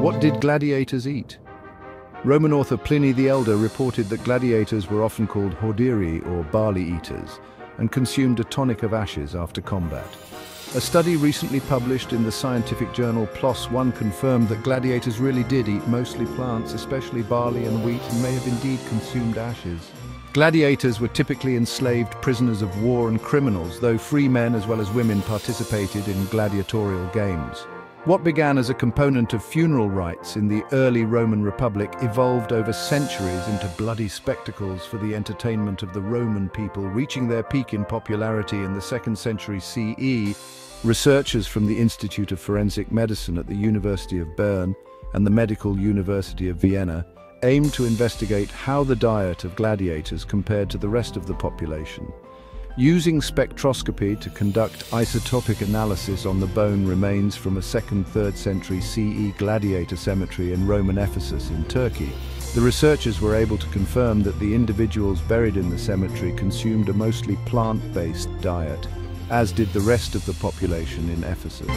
What did gladiators eat? Roman author Pliny the Elder reported that gladiators were often called hordearii or barley eaters and consumed a tonic of ashes after combat. A study recently published in the scientific journal PLOS ONE confirmed that gladiators really did eat mostly plants, especially barley and wheat, and may have indeed consumed ashes. Gladiators were typically enslaved prisoners of war and criminals, though free men as well as women participated in gladiatorial games. What began as a component of funeral rites in the early Roman Republic evolved over centuries into bloody spectacles for the entertainment of the Roman people, reaching their peak in popularity in the 2nd century CE. Researchers from the Institute of Forensic Medicine at the University of Bern and the Medical University of Vienna aimed to investigate how the diet of gladiators compared to the rest of the population. Using spectroscopy to conduct isotopic analysis on the bone remains from a 2nd 3rd century CE gladiator cemetery in Roman Ephesus in Turkey, the researchers were able to confirm that the individuals buried in the cemetery consumed a mostly plant-based diet, as did the rest of the population in Ephesus.